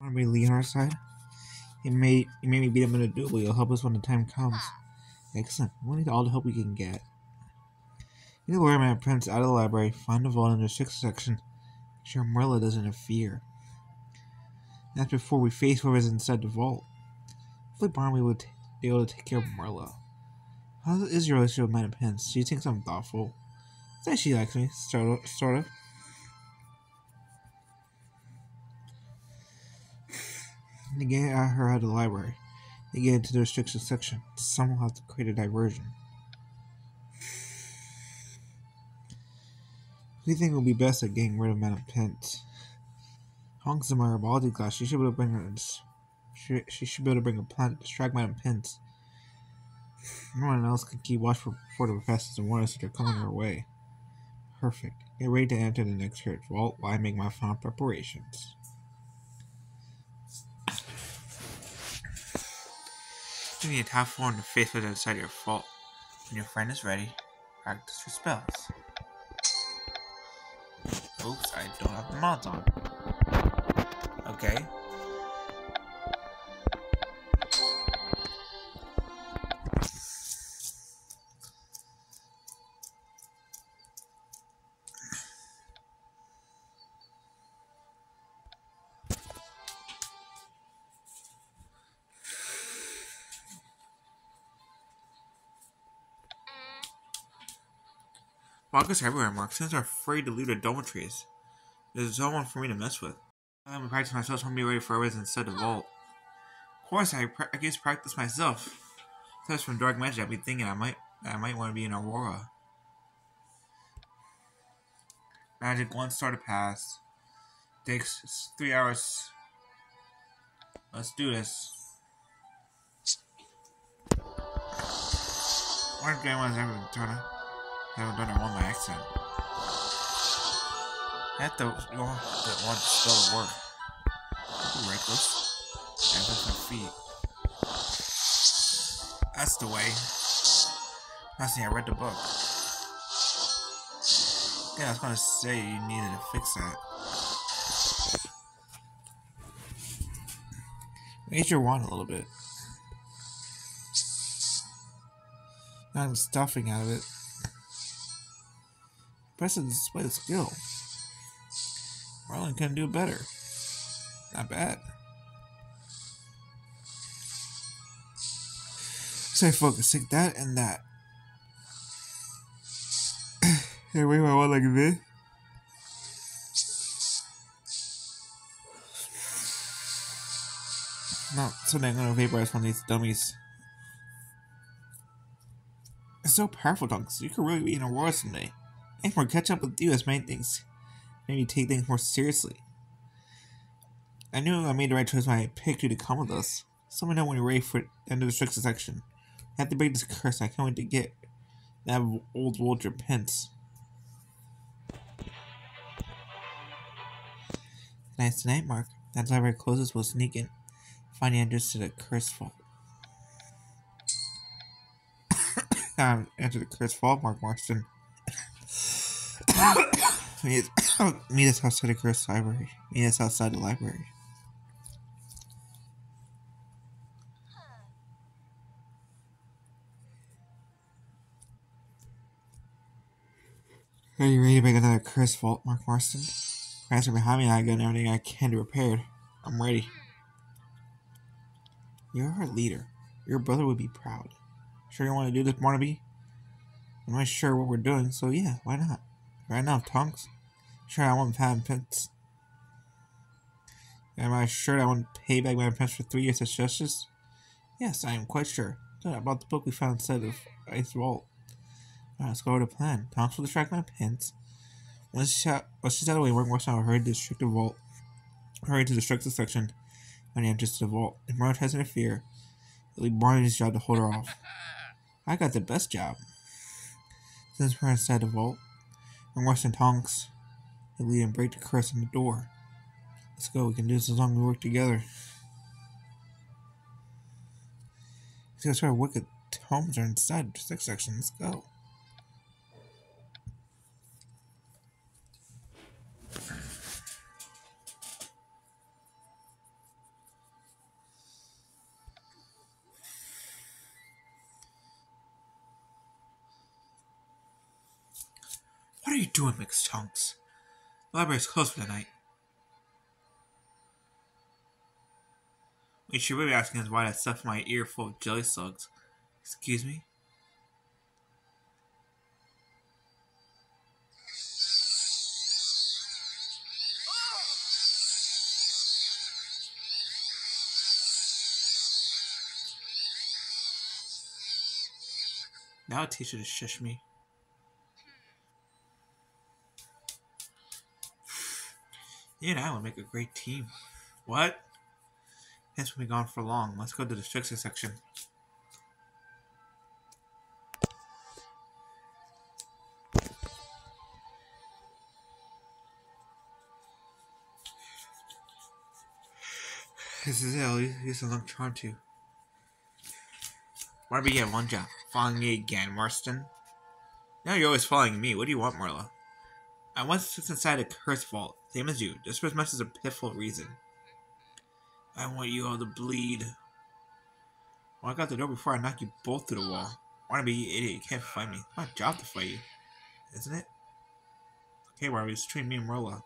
Want to lead on our side? He may he may beat him in a duel, but he'll help us when the time comes. Excellent. We need all the help we can get. You know where my prince out of the library, find the vault in the sixth section. Make sure Merula doesn't interfere. That's before we face whoever's inside the vault. Hopefully Barnaby would be able to take care of Merula. How is your relationship with Madam Pince? She thinks I'm thoughtful. Says she likes me. Sort of. They get her out of the library. They get into the Restricted Section. Someone has to create a diversion. Who do you think will be best at getting rid of Madam Pince? Tonks in my herbology class. She should be able to bring her. She, she should be able to bring a plant to distract Madam Pince. No one else can keep watch for, for the professors and warn us that they're coming our way. Perfect. Get ready to enter the next church while I make my final preparations. You need to tap four in the face with inside your fault. When your friend is ready, practice your spells. Oops, I don't have the mods on. Okay. Walkers everywhere, Mark. Since are afraid to leave their dormitories. There's no one for me to mess with. I'm gonna practice myself to be ready for others instead of vault. Of course, I, I guess practice myself. That's from dark magic. I'd be thinking I might I might want to be an Auror. Magic one star to pass. Takes three hours. Let's do this. Game was ever Turner? Haven't done it one by accident. I to you want that one spell to work. Reckless. And with my feet. That's the way. I see, I read the book. Yeah, I was gonna say you needed to fix that. Raise your wand a little bit. I'm stuffing out of it. Press to display the skill. Marlon can do better. Not bad. Stay focused. Take that and that. hey, wait my one like this. No, so I'm gonna vaporize one of these dummies. It's so powerful, Dunks. You could really be in a war someday. And more catch up with you as many things. Maybe take things more seriously. I knew I made the right choice when I picked you to come with us. So let me know when you're ready for the end of the Restricted Section. I have to break this curse. I can't wait to get that old Walter Pince. Nice tonight, Mark. That library closes will sneak in. Find the entrance to the curse vault. um, enter the curse vault, Mark Marston. meet, meet us outside the cursed library. Meet us outside the library. Are you ready to make another cursed vault, Mark Marston? Plans are behind me, I got everything I can to repair it. I'm ready. You're our leader. Your brother would be proud. Sure you want to do this, Barnaby? I'm not sure what we're doing, so yeah, why not? Right now, Tonks. Sure, I want Madam Pince. Am I sure I want to pay back my Pince for three years of justice? Yes, I am quite sure. About the book we found inside of Ice Vault. Let's go over the plan. Tonks will distract my Pince. Once she's out, once she's out of the way, works on her to the vault. Hurry to the section when he enters the vault. If Marge tries to interfere, it'll be Barney's job to hold her off. I got the best job. Since we're inside the vault, worse than Tonks, he'll lead and break the curse on the door. Let's go, we can do this as long as we work together. See, that's where wicked homes are inside the sixth section. Let's go. What are you doing, Miss Tonks? The library's closed for the night. What you should really be asking is why I stuffed my ear full of jelly slugs. Excuse me? Now teach you to shush me. You and I would make a great team. What? Hence will be gone for long. Let's go to the fixer section. This is it. I'll use the long charm too. Why be get one job? Following me again, Marston? Now you're always following me. What do you want, Merula? I once sits inside a curse vault, same as you, just for as much as a pitiful reason. I want you all to bleed. Walk out the door before I knock you both through the wall. Wanna be you idiot, you can't fight me. It's my job to fight you. Isn't it? Okay, Barbie, it's between me and Merula.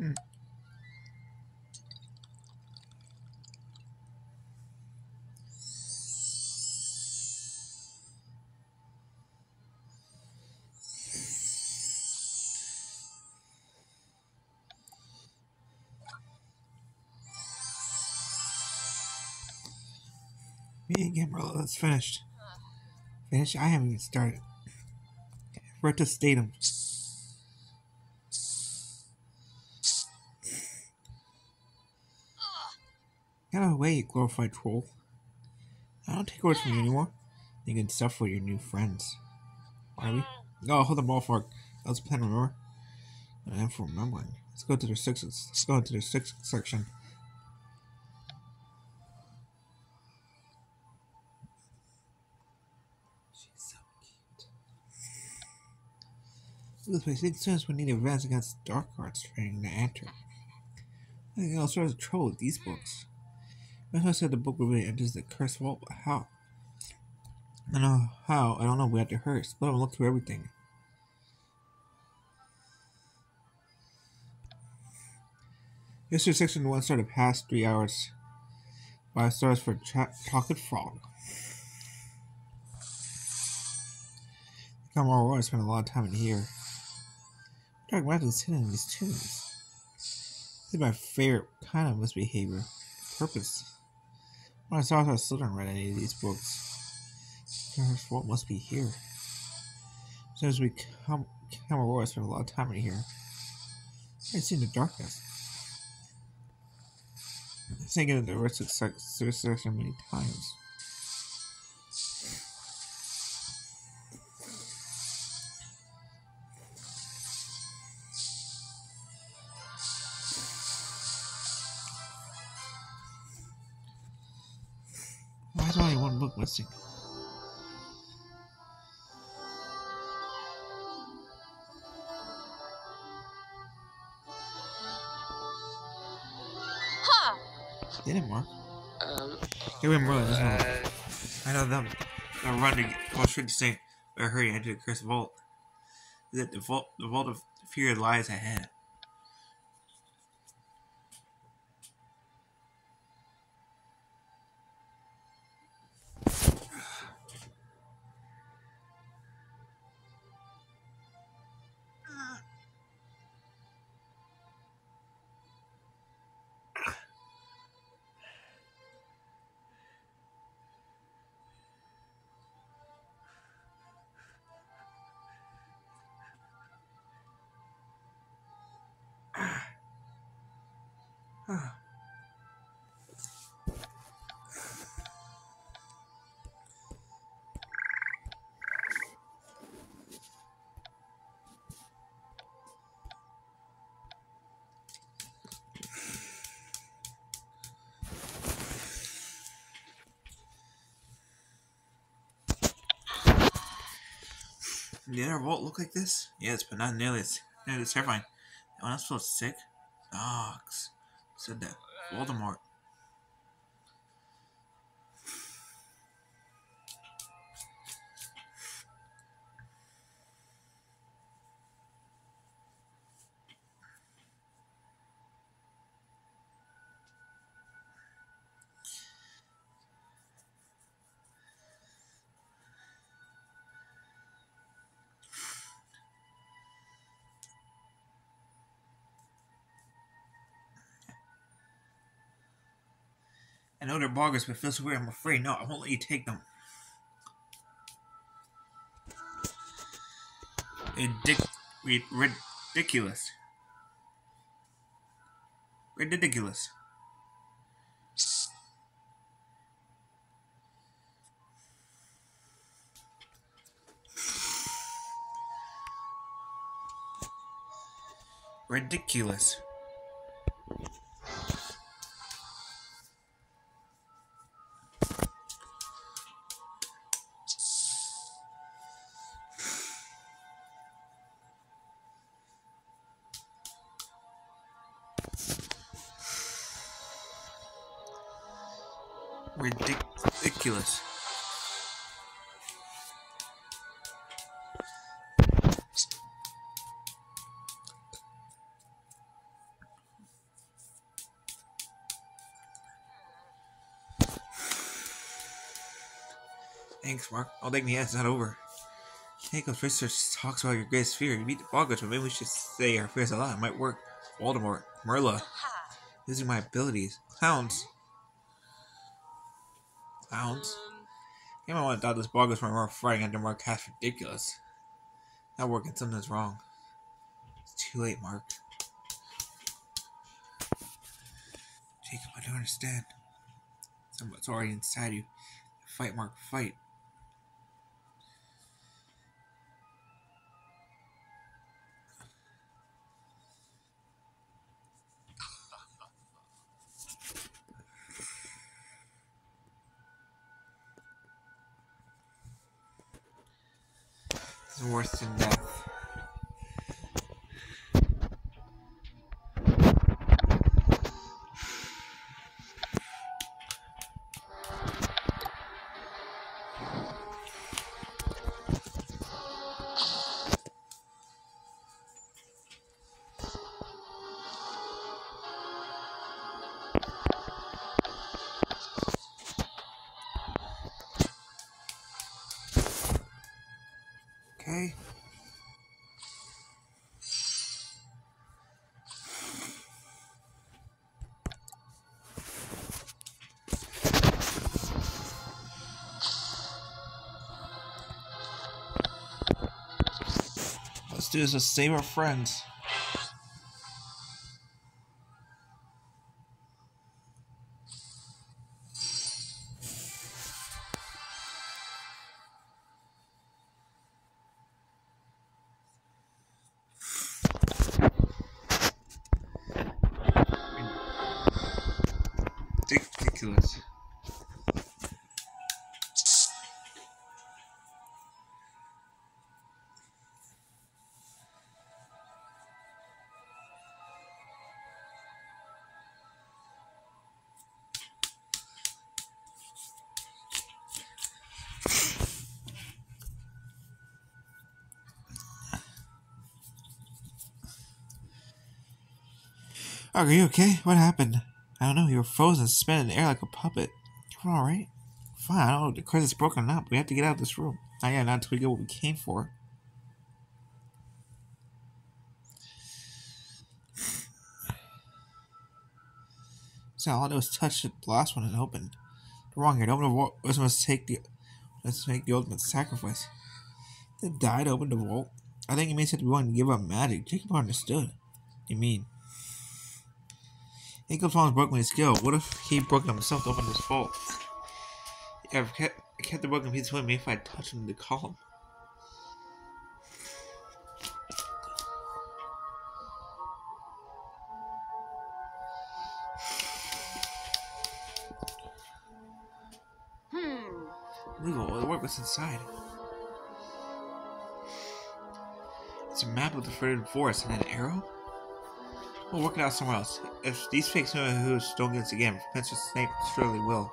Me again, bro. That's finished. Finished? I haven't even started. We're to the way, you glorified troll. I don't take orders from you anymore. You can stuff for your new friends. Are we? Oh, hold the ball for that was a plan, remember? I am for remembering. Let's go to the sixth. Let's go into the sixth section. She's so cute. This place, think students would need to advance against dark arts training to enter. I think all sorts of trouble with these books. When I said the book really enters the curse vault, how? I don't know how. I don't know. We have to hurry. Split and look through everything. History section one started past three hours. Five stars for Ch- chocolate frog. Come on, I spent a lot of time in here. Dark magic hidden in these tombs. This is my favorite kind of misbehavior. Purpose. I saw I still didn't read any of these books. What must be here. As soon as we come, come over, I spent a lot of time in here. I see the darkness. Thinking of the rest of the section many times. Did it, Mark? Um, Here we run. This one. uh, I know them. They're running. Go straight to Saint. Hurry enter the cursed vault. That the vault, the vault of fear lies ahead. Did our vault look like this? Yes, but not nearly as, nearly terrifying. Anyone else feel sick? Dogs. Said that. Voldemort. I know they're boggarts, but feels so weird. I'm afraid. No, I won't let you take them. Ridic- riddikulus. Riddikulus. Riddikulus. Riddikulus. Thanks, Mark. I'll take the answer not over. Jacob's research talks about your greatest fear. You beat the boggarts, but maybe we should say our fears a lot. It might work. Voldemort, Merula, using my abilities. Clowns. Clowns. You might want to doubt this boggarts were more fighting under Mark Half ridiculous. Not working, something's wrong. It's too late, Mark. Jacob, I don't understand. Somewhat's already inside you. Fight, Mark, fight. Worse than death. Do this to save our friends. Riddikulus. Are you okay? What happened? I don't know. You were frozen, suspended in the air like a puppet. You're all right. Fine. I don't know. The credit's broken up. We have to get out of this room. Not yet. Not until we get what we came for. So all I did was touch the last one and opened. The wrong here. Don't know what must take the. Let's make the ultimate sacrifice. They died. Opened the vault. I think may said to be willing to give up magic. Jacob understood. You mean? Jacob's Wong's broken his skill. What if he broke himself to open this vault? Yeah, I kept, kept the broken piece with me if I touch him to call him. Hmm. Legal, what was inside? It's a map of the forbidden forest and an arrow? We'll work it out somewhere else. If these fake who's don't get us again, Professor Snape surely will.